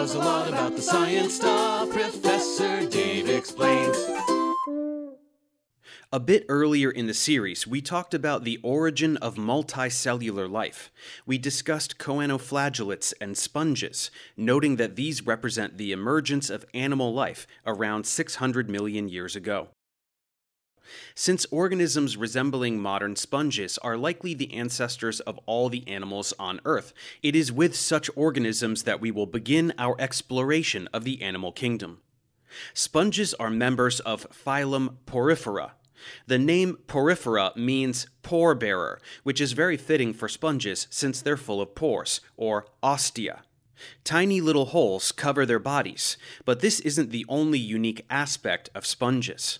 knows a lot about the science stuff. Professor Dave explains. A bit earlier in the series, we talked about the origin of multicellular life. We discussed choanoflagellates and sponges, noting that these represent the emergence of animal life around 600 million years ago. Since organisms resembling modern sponges are likely the ancestors of all the animals on Earth, it is with such organisms that we will begin our exploration of the animal kingdom. Sponges are members of phylum Porifera, the name porifera means pore bearer, which is very fitting for sponges since they're full of pores, or ostia. Tiny little holes cover their bodies, but this isn't the only unique aspect of sponges.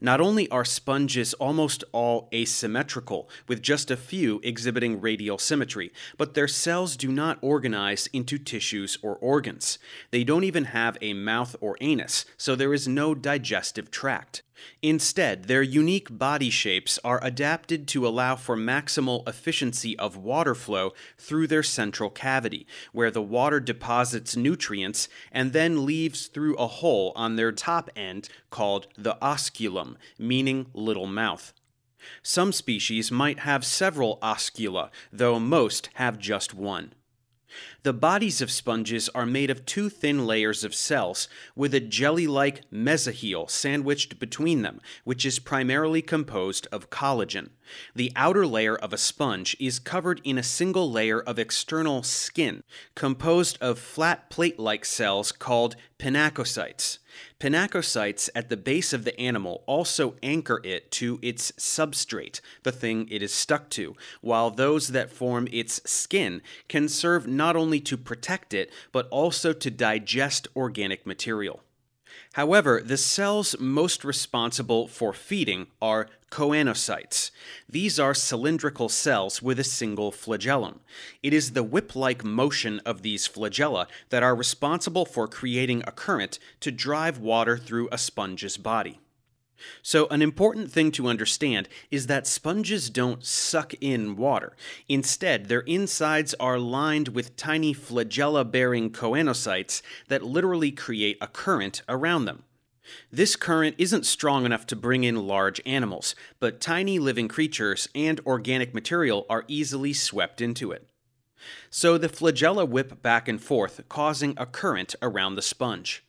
Not only are sponges almost all asymmetrical, with just a few exhibiting radial symmetry, but their cells do not organize into tissues or organs. They don't even have a mouth or anus, so there is no digestive tract. Instead, their unique body shapes are adapted to allow for maximal efficiency of water flow through their central cavity, where the water deposits nutrients and then leaves through a hole on their top end called the osculum, meaning little mouth. Some species might have several oscula, though most have just one. The bodies of sponges are made of two thin layers of cells with a jelly like mesohyl sandwiched between them, which is primarily composed of collagen. The outer layer of a sponge is covered in a single layer of external skin, composed of flat plate like cells called pinacocytes. Pinacocytes at the base of the animal also anchor it to its substrate, the thing it is stuck to, while those that form its skin can serve not only to protect it, but also to digest organic material. However, the cells most responsible for feeding are choanocytes. These are cylindrical cells with a single flagellum. It is the whip like motion of these flagella that are responsible for creating a current to drive water through a sponge's body. So, an important thing to understand is that sponges don't suck in water. Instead, their insides are lined with tiny flagella bearing choanocytes that literally create a current around them. This current isn't strong enough to bring in large animals, but tiny living creatures and organic material are easily swept into it. So the flagella whip back and forth, causing a current around the sponge.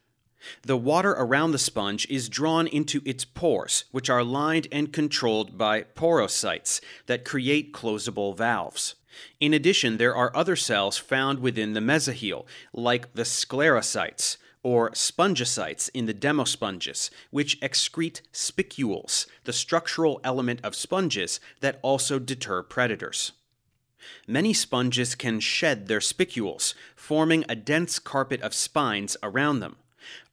The water around the sponge is drawn into its pores, which are lined and controlled by porocytes that create closable valves. In addition, there are other cells found within the mesohyl, like the sclerocytes, or spongocytes in the demosponges, which excrete spicules, the structural element of sponges that also deter predators. Many sponges can shed their spicules, forming a dense carpet of spines around them.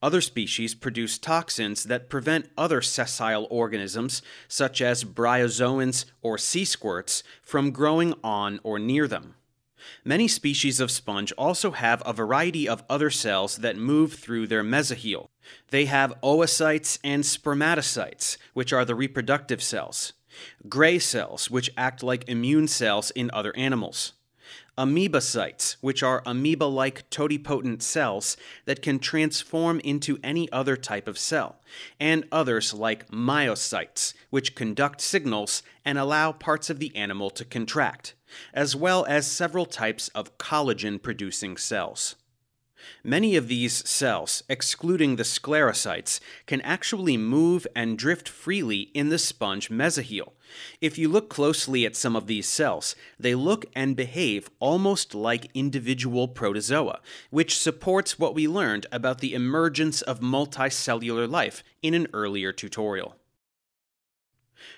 Other species produce toxins that prevent other sessile organisms, such as bryozoans or sea squirts, from growing on or near them. Many species of sponge also have a variety of other cells that move through their mesohyl. They have oocytes and spermatocytes, which are the reproductive cells, gray cells, which act like immune cells in other animals, amoebocytes, which are amoeba like totipotent cells that can transform into any other type of cell, and others like myocytes, which conduct signals and allow parts of the animal to contract, as well as several types of collagen producing cells. Many of these cells, excluding the sclerocytes, can actually move and drift freely in the sponge mesohyl. If you look closely at some of these cells, they look and behave almost like individual protozoa, which supports what we learned about the emergence of multicellular life in an earlier tutorial.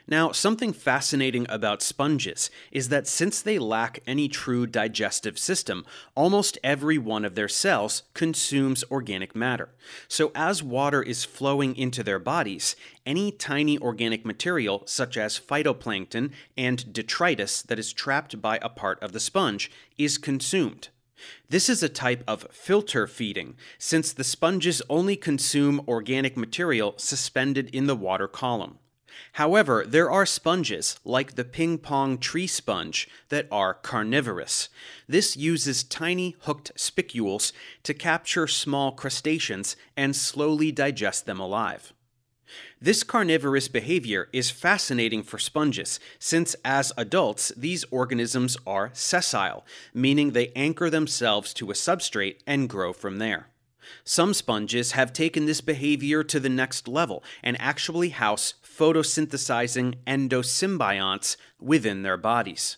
Now, something fascinating about sponges is that since they lack any true digestive system, almost every one of their cells consumes organic matter. So, as water is flowing into their bodies, any tiny organic material, such as phytoplankton and detritus that is trapped by a part of the sponge, is consumed. This is a type of filter feeding, since the sponges only consume organic material suspended in the water column. However, there are sponges, like the ping pong tree sponge, that are carnivorous. This uses tiny hooked spicules to capture small crustaceans and slowly digest them alive. This carnivorous behavior is fascinating for sponges, since as adults, these organisms are sessile, meaning they anchor themselves to a substrate and grow from there. Some sponges have taken this behavior to the next level and actually house photosynthesizing endosymbionts within their bodies.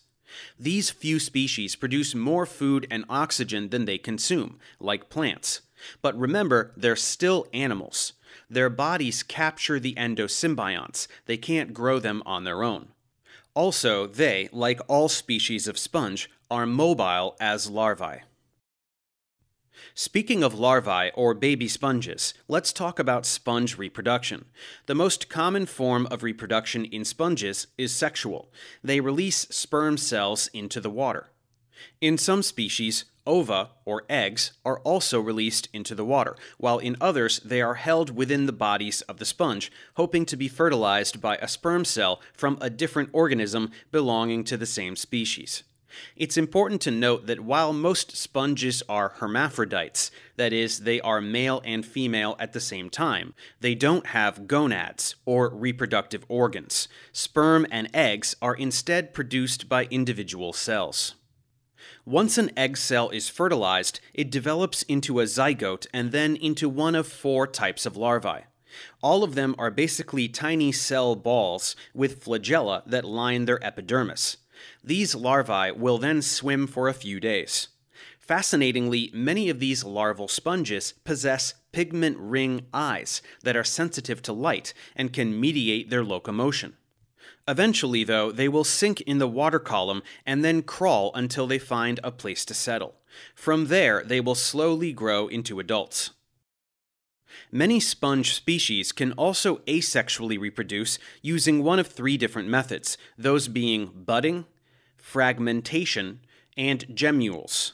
These few species produce more food and oxygen than they consume, like plants. But remember, they're still animals. Their bodies capture the endosymbionts, they can't grow them on their own. Also, they, like all species of sponge, are mobile as larvae. Speaking of larvae or baby sponges, let's talk about sponge reproduction. The most common form of reproduction in sponges is sexual. They release sperm cells into the water. In some species, ova, or eggs, are also released into the water, while in others they are held within the bodies of the sponge, hoping to be fertilized by a sperm cell from a different organism belonging to the same species. It's important to note that while most sponges are hermaphrodites, that is, they are male and female at the same time, they don't have gonads, or reproductive organs. Sperm and eggs are instead produced by individual cells. Once an egg cell is fertilized, it develops into a zygote and then into one of four types of larvae. All of them are basically tiny cell balls with flagella that line their epidermis. These larvae will then swim for a few days. Fascinatingly, many of these larval sponges possess pigment ring eyes that are sensitive to light and can mediate their locomotion. Eventually, though, they will sink in the water column and then crawl until they find a place to settle. From there, they will slowly grow into adults. Many sponge species can also asexually reproduce using one of three different methods, those being budding, fragmentation, and gemmules.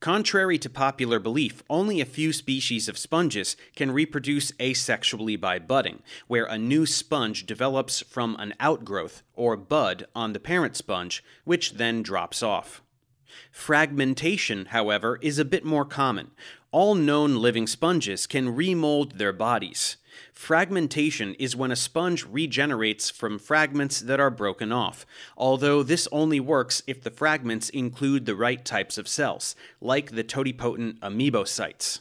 Contrary to popular belief, only a few species of sponges can reproduce asexually by budding, where a new sponge develops from an outgrowth or bud on the parent sponge, which then drops off. Fragmentation, however, is a bit more common. All known living sponges can remold their bodies. Fragmentation is when a sponge regenerates from fragments that are broken off, although this only works if the fragments include the right types of cells, like the totipotent amoebocytes.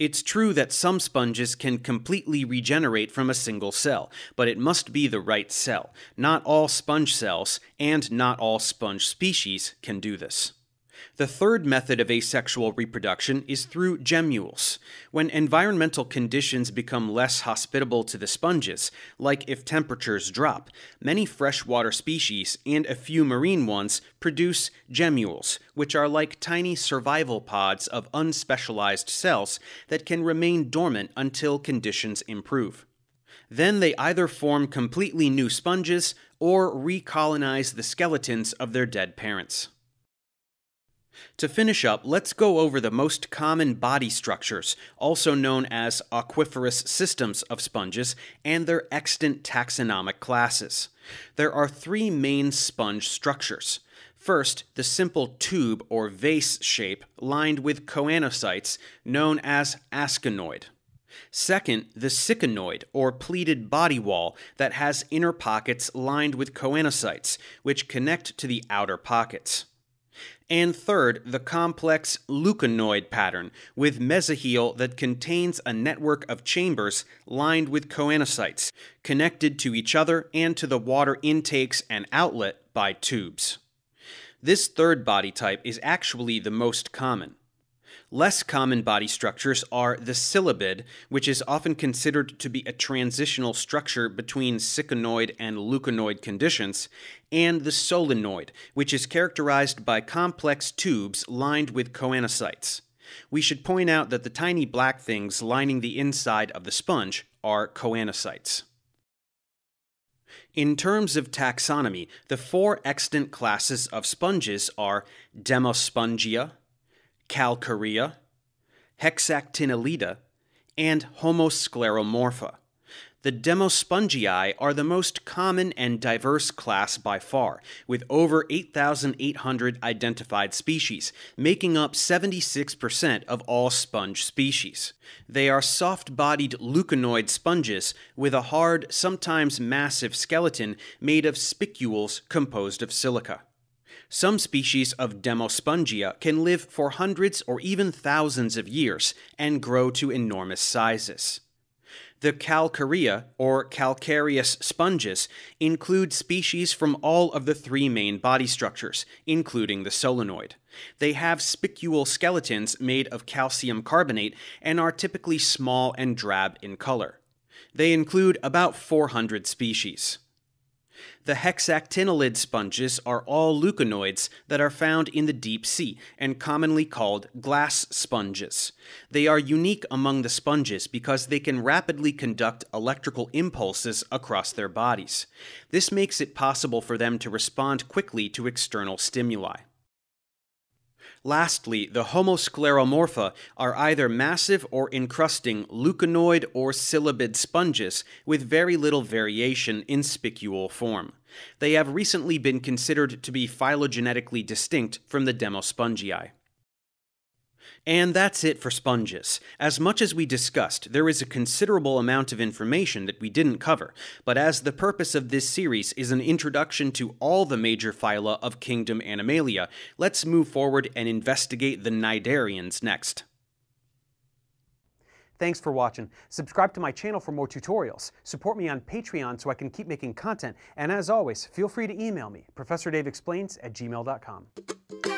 It's true that some sponges can completely regenerate from a single cell, but it must be the right cell. Not all sponge cells, and not all sponge species, can do this. The third method of asexual reproduction is through gemmules. When environmental conditions become less hospitable to the sponges, like if temperatures drop, many freshwater species and a few marine ones produce gemmules, which are like tiny survival pods of unspecialized cells that can remain dormant until conditions improve. Then they either form completely new sponges or recolonize the skeletons of their dead parents. To finish up, let's go over the most common body structures, also known as aquiferous systems of sponges, and their extant taxonomic classes. There are three main sponge structures. First, the simple tube or vase shape lined with choanocytes, known as asconoid. Second, the syconoid, or pleated body wall, that has inner pockets lined with choanocytes, which connect to the outer pockets. And third, the complex leuconoid pattern with mesohyl that contains a network of chambers lined with choanocytes, connected to each other and to the water intakes and outlet by tubes. This third body type is actually the most common. Less common body structures are the sylleibid, which is often considered to be a transitional structure between syconoid and leuconoid conditions, and the solenoid, which is characterized by complex tubes lined with choanocytes. We should point out that the tiny black things lining the inside of the sponge are choanocytes. In terms of taxonomy, the four extant classes of sponges are Demospongia, Calcarea, Hexactinellida, and Homoscleromorpha. The Demospongii are the most common and diverse class by far, with over 8,800 identified species, making up 76% of all sponge species. They are soft bodied leuconoid sponges with a hard, sometimes massive skeleton made of spicules composed of silica. Some species of Demospongia can live for hundreds or even thousands of years and grow to enormous sizes. The calcarea, or calcareous sponges, include species from all of the three main body structures, including the solenoid. They have spicule skeletons made of calcium carbonate and are typically small and drab in color. They include about 400 species. The hexactinellid sponges are all leuconoids that are found in the deep sea and commonly called glass sponges. They are unique among the sponges because they can rapidly conduct electrical impulses across their bodies. This makes it possible for them to respond quickly to external stimuli. Lastly, the homoscleromorpha are either massive or encrusting leuconoid or sylleibid sponges with very little variation in spicule form. They have recently been considered to be phylogenetically distinct from the Demospongii. And that's it for sponges. As much as we discussed, there is a considerable amount of information that we didn't cover, but as the purpose of this series is an introduction to all the major phyla of kingdom Animalia, let's move forward and investigate the Cnidarians next. Thanks for watching. Subscribe to my channel for more tutorials. Support me on Patreon so I can keep making content. And as always, feel free to email me, ProfessorDaveExplains at gmail.com.